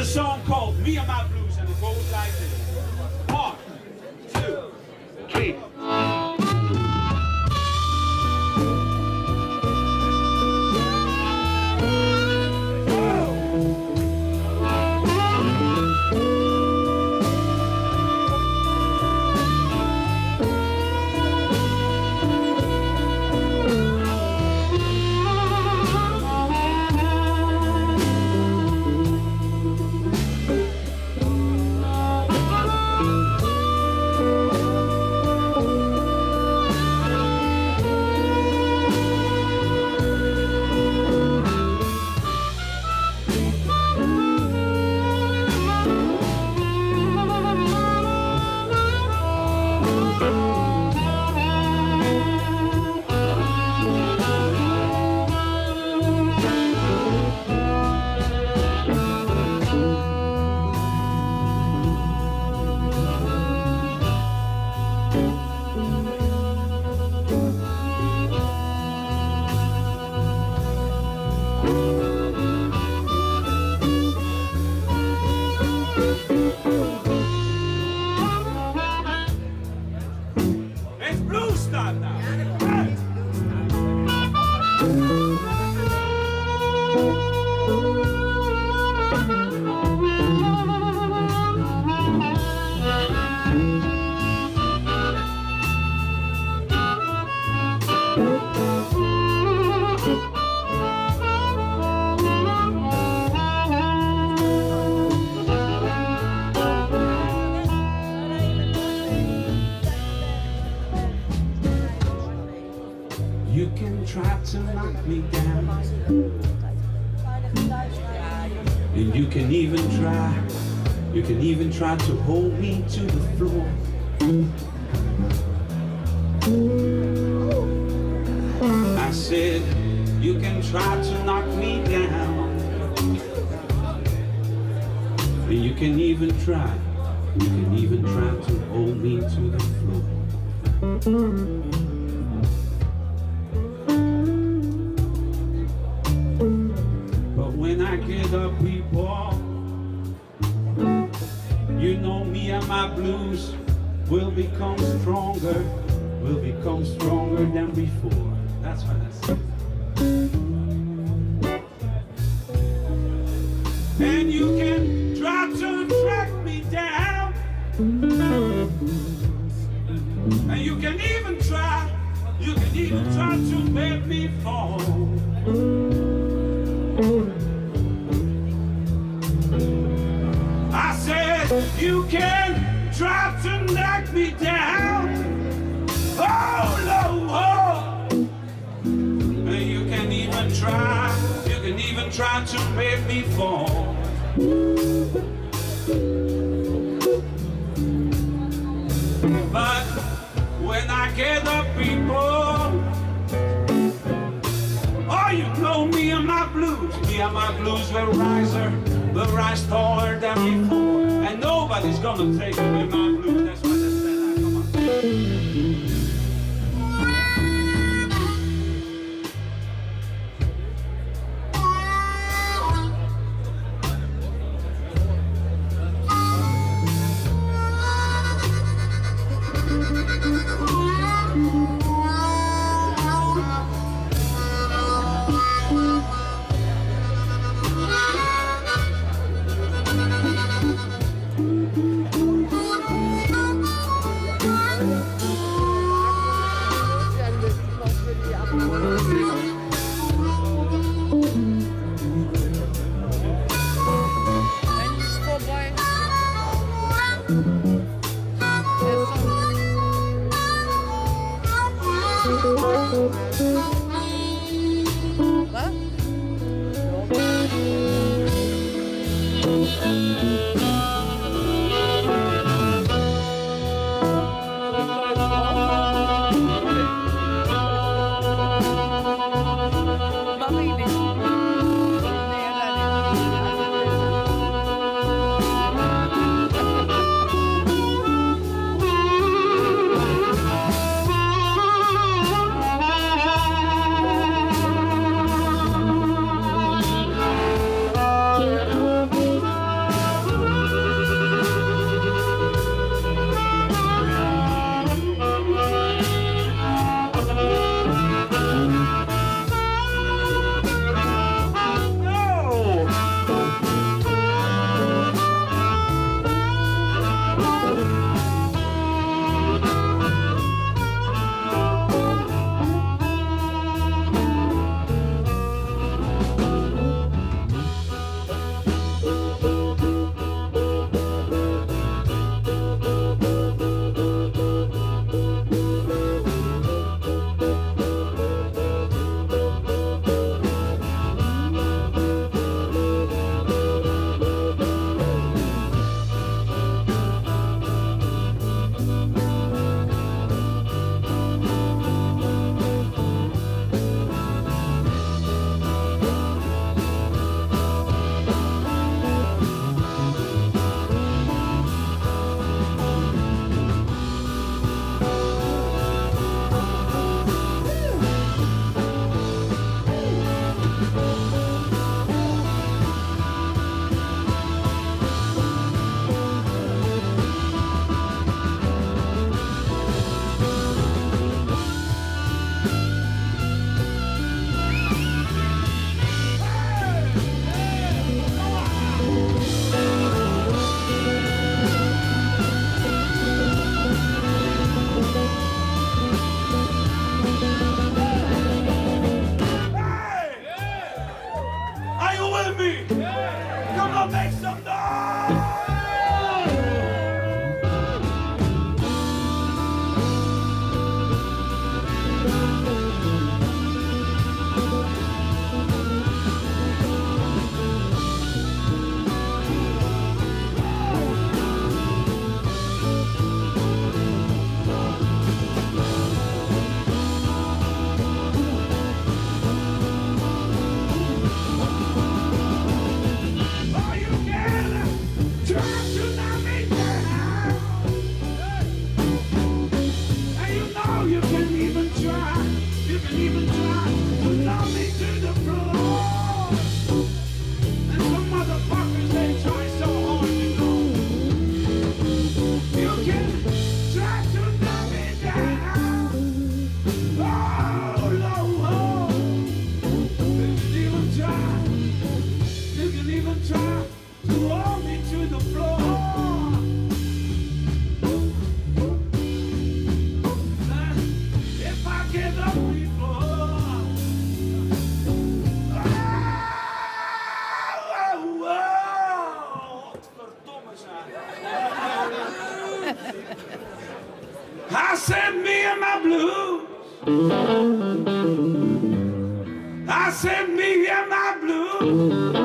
a song called Me and My Blues, and it goes like this. You can try to knock me down, and you can even try, you can even try to hold me to the floor. I said, you can try to knock me down, and you can even try, you can even try to hold me to the floor. Up, people, you know me and my blues will become stronger, will become stronger than before. That's what I said. And you can try to track me down, and you can even try, you can even try to make me fall. Can try to knock me down. Oh no, oh. And you can even try, you can even try to make me fall. But when I get up, people, Oh, you know me and my blues. Me and my blues will rise, will rise taller than before. Nobody's gonna take away my blues. That's what I said. Come on. Bye. I said, me and my blues.